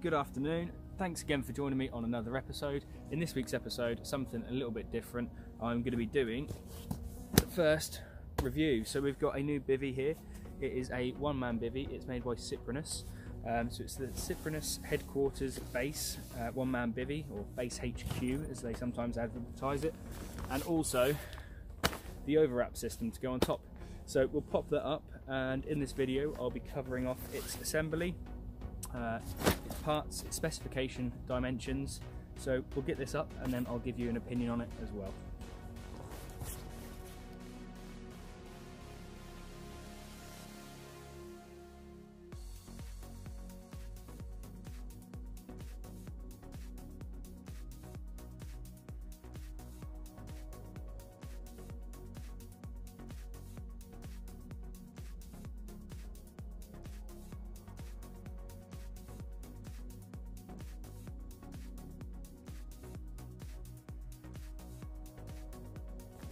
Good afternoon. Thanks again for joining me on another episode. In this week's episode, something a little bit different. I'm going to be doing the first review. So we've got a new bivvy here. It is a one-man bivvy. It's made by Cyprinus. Um, so it's the Cyprinus headquarters base, uh, one-man bivvy or base HQ as they sometimes advertise it, and also the overwrap system to go on top. So we'll pop that up, and in this video I'll be covering off its assembly, uh, parts, specification, dimensions. So we'll get this up, and then I'll give you an opinion on it as well.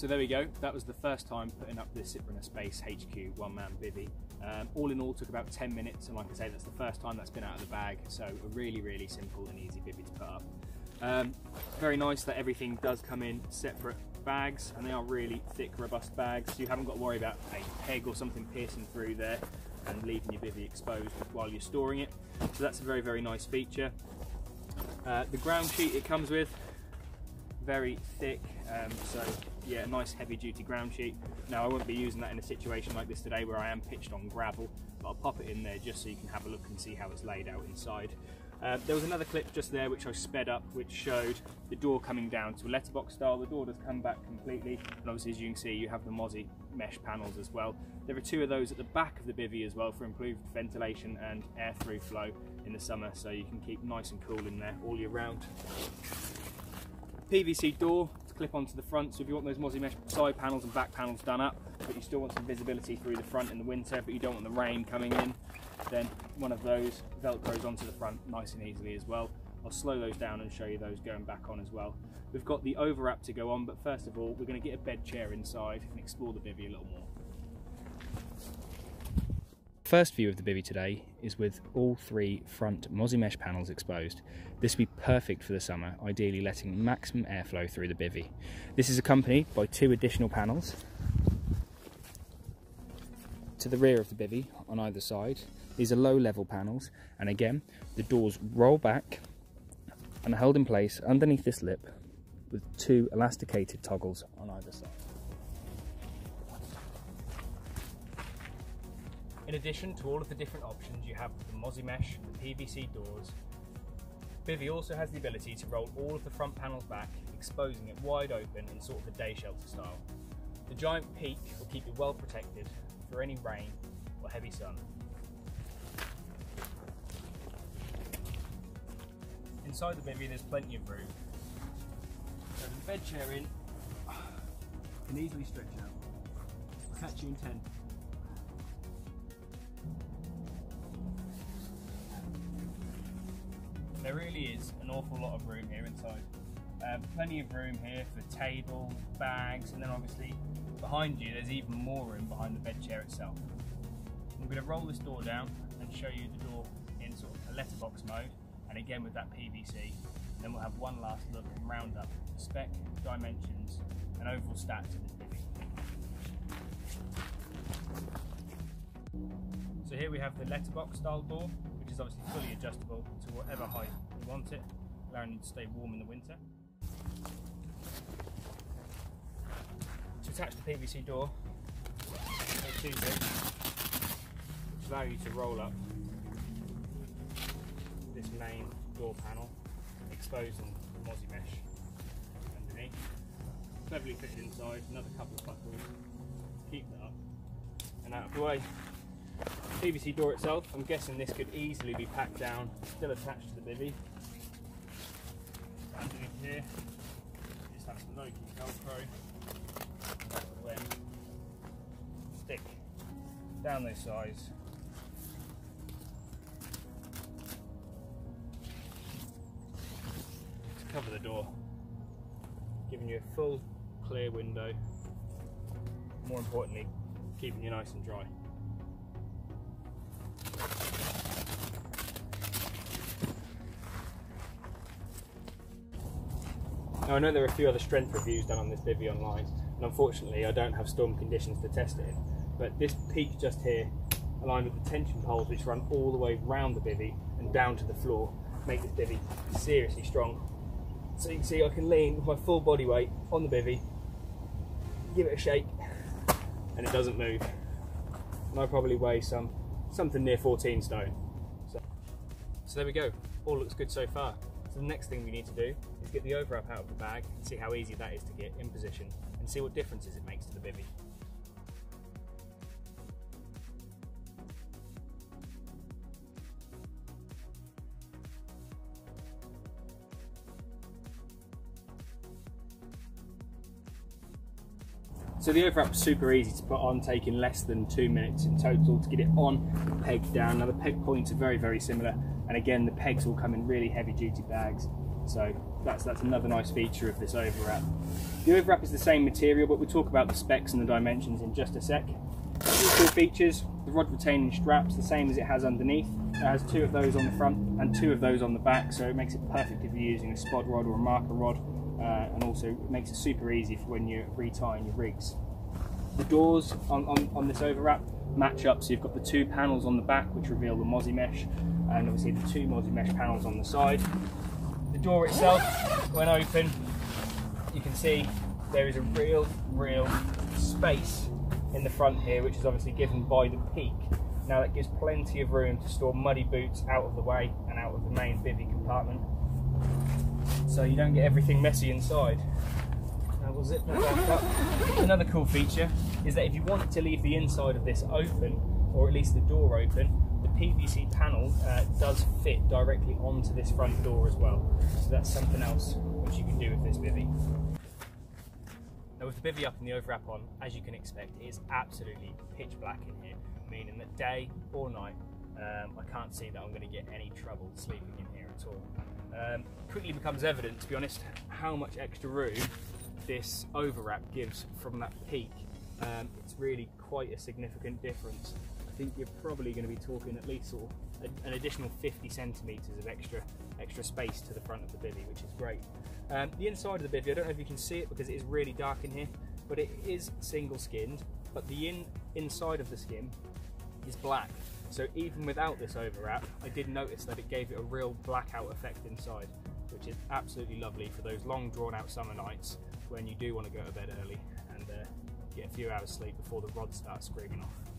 So there we go. That was the first time putting up this Cyprinus Base HQ one-man bivvy. Um, all in all, took about 10 minutes, and like I say, that's the first time that's been out of the bag. So a really, really simple and easy bivvy to put up. Um, very nice that everything does come in separate bags, and they are really thick, robust bags. So you haven't got to worry about a peg or something piercing through there and leaving your bivvy exposed while you're storing it. So that's a very, very nice feature. Uh, the ground sheet it comes with, very thick, um, so yeah, nice heavy duty ground sheet. Now I won't be using that in a situation like this today where I am pitched on gravel, but I'll pop it in there just so you can have a look and see how it's laid out inside. Uh, there was another clip just there which I sped up which showed the door coming down to a letterbox style. The door does come back completely and obviously as you can see you have the Mozzie mesh panels as well. There are two of those at the back of the bivvy as well for improved ventilation and air through flow in the summer so you can keep nice and cool in there all year round. PVC door to clip onto the front. So if you want those Mozzie Mesh side panels and back panels done up, but you still want some visibility through the front in the winter, but you don't want the rain coming in, then one of those velcros onto the front nice and easily as well. I'll slow those down and show you those going back on as well. We've got the overwrap to go on, but first of all, we're going to get a bed chair inside and explore the bivvy a little more. First view of the bivvy today is with all three front Mozzie Mesh panels exposed. This will be perfect for the summer, ideally letting maximum airflow through the bivvy. This is accompanied by two additional panels to the rear of the bivvy on either side. These are low level panels and again the doors roll back and are held in place underneath this lip with two elasticated toggles on either side. In addition to all of the different options you have with the Mozzie Mesh and the PVC doors, Bivy also has the ability to roll all of the front panels back, exposing it wide open in sort of a day shelter style. The giant peak will keep you well protected for any rain or heavy sun. Inside the bivy there's plenty of room. So the bed chair in can easily stretch out. Catch you in 10. There really is an awful lot of room here inside. Um, plenty of room here for tables, bags, and then obviously behind you there's even more room behind the bed chair itself. I'm going to roll this door down and show you the door in sort of a letterbox mode, and again with that PVC. And then we'll have one last look and round up the spec, dimensions, and overall stats of this bivvy. So here we have the letterbox style door, obviously fully adjustable to whatever height you want it, allowing you to stay warm in the winter. To attach the PVC door, two which allow you to roll up this main door panel, exposing the Mozzie mesh underneath. Cleverly fit inside, another couple of buckles, to keep that up and out of the way. PVC door itself, I'm guessing this could easily be packed down, still attached to the bivvy. Underneath here, just have some Velcro. Then stick down those sides. To cover the door, giving you a full clear window. More importantly, keeping you nice and dry. Now I know there are a few other strength reviews done on this bivy online, and unfortunately I don't have storm conditions to test it in. But this peak just here, aligned with the tension poles which run all the way round the bivy and down to the floor, make this bivy seriously strong. So you can see I can lean with my full body weight on the bivy, give it a shake, and it doesn't move. And I probably weigh some something near 14 stone. So, so there we go. All looks good so far. So the next thing we need to do is get the overwrap out of the bag and see how easy that is to get in position and see what differences it makes to the bivy. So the overwrap is super easy to put on, taking less than two minutes in total to get it on, pegged down. Now the peg points are very, very similar, and again the pegs will come in really heavy duty bags. So that's that's another nice feature of this overwrap. The overwrap is the same material, but we'll talk about the specs and the dimensions in just a sec. Cool features, the rod retaining straps, the same as it has underneath. It has two of those on the front and two of those on the back, so it makes it perfect if you're using a spod rod or a marker rod uh, and also makes it super easy for when you're retying your rigs. The doors on, on, on this overwrap match up, so you've got the two panels on the back which reveal the Mozzie mesh, and obviously the two Mozzie mesh panels on the side. The door itself, when open, you can see there is a real, real space in the front here, which is obviously given by the peak. Now that gives plenty of room to store muddy boots out of the way and out of the main bivy compartment so you don't get everything messy inside. Now we'll zip that back up. Another cool feature is that if you want to leave the inside of this open, or at least the door open, PVC panel uh, does fit directly onto this front door as well. So that's something else which you can do with this bivy. Now with the bivy up and the overwrap on, as you can expect, it is absolutely pitch black in here, meaning that day or night, um, I can't see that I'm going to get any trouble sleeping in here at all um, quickly becomes evident, to be honest, how much extra room this overwrap gives from that peak. Um, it's really quite a significant difference. Think you're probably going to be talking at least sort of an additional 50 centimetres of extra extra space to the front of the bivy, which is great. Um, the inside of the bivy, I don't know if you can see it because it is really dark in here, but it is single skinned, but the in inside of the skin is black. So even without this overwrap, I did notice that it gave it a real blackout effect inside, which is absolutely lovely for those long drawn out summer nights when you do want to go to bed early and uh, get a few hours sleep before the rod starts screaming off.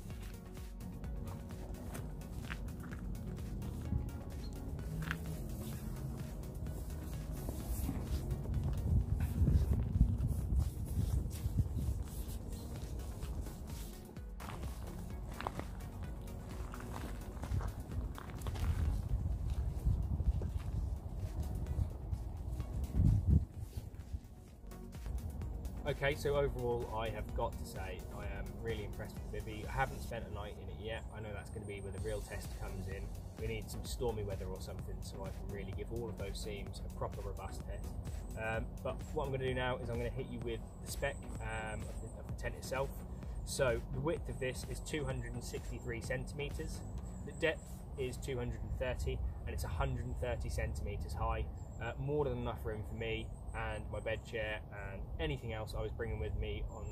Okay, so overall, I have got to say I am really impressed with Bivy. I haven't spent a night in it yet. I know that's going to be where the real test comes in. We need some stormy weather or something so I can really give all of those seams a proper robust test. Um, but what I'm going to do now is I'm going to hit you with the spec um, of, the, of the tent itself. So the width of this is 263 centimeters. The depth is 230 and it's 130 centimeters high. Uh, more than enough room for me and my bed chair and anything else I was bringing with me on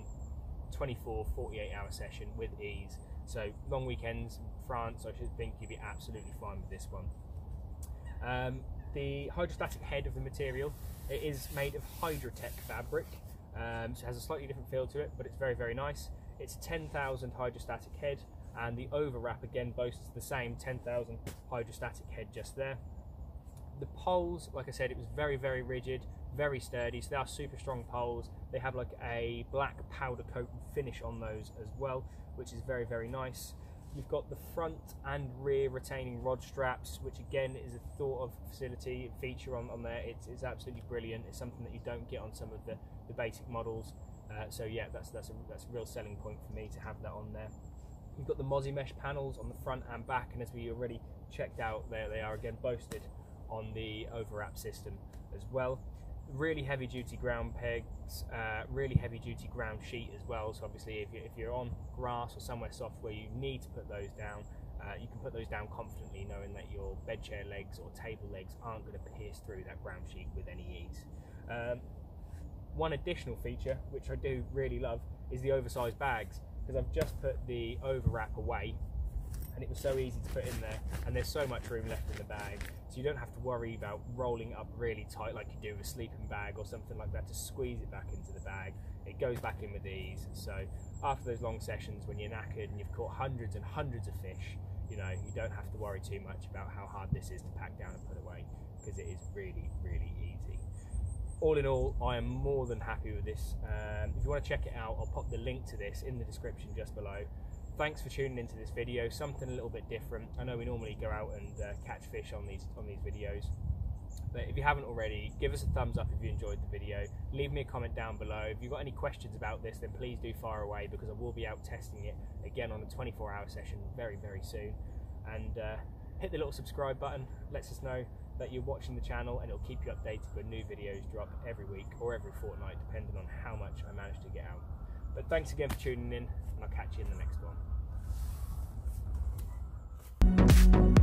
24 48 hour session with ease. So long weekends France I should think you'd be absolutely fine with this one. Um, the hydrostatic head of the material it is made of Hydrotech fabric um, so it has a slightly different feel to it but it's very very nice. It's 10,000 hydrostatic head and the overwrap again boasts the same 10,000 hydrostatic head just there the poles like I said it was very very rigid very sturdy, so they are super strong poles. They have like a black powder coat finish on those as well, which is very, very nice. You've got the front and rear retaining rod straps, which again is a thought of facility feature on, on there. It's, it's absolutely brilliant. It's something that you don't get on some of the, the basic models. Uh, so yeah, that's, that's, a, that's a real selling point for me to have that on there. You've got the Mozzie mesh panels on the front and back, and as we already checked out, there they are again boasted on the overwrap system as well really heavy duty ground pegs, uh, really heavy duty ground sheet as well. So obviously, if you're, on grass or somewhere soft where you need to put those down, uh, you can put those down confidently, knowing that your bed chair legs or table legs aren't going to pierce through that ground sheet with any ease. Um, one additional feature, which I do really love, is the oversized bags because I've just put the overwrap away and it was so easy to put in there and there's so much room left in the bag so you don't have to worry about rolling up really tight like you do with a sleeping bag or something like that to squeeze it back into the bag it goes back in with ease so after those long sessions when you're knackered and you've caught hundreds and hundreds of fish you know you don't have to worry too much about how hard this is to pack down and put away because it is really really easy all in all, I am more than happy with this. Um, if you want to check it out, I'll pop the link to this in the description just below. Thanks for tuning into this video. Something a little bit different. I know we normally go out and uh, catch fish on these on these videos, but if you haven't already, give us a thumbs up if you enjoyed the video. Leave me a comment down below. If you've got any questions about this, then please do fire away because I will be out testing it again on a 24-hour session very very soon. And uh, hit the little subscribe button. Lets us know that you're watching the channel and it'll keep you updated when new videos drop every week or every fortnight depending on how much I manage to get out. But thanks again for tuning in, and I'll catch you in the next one.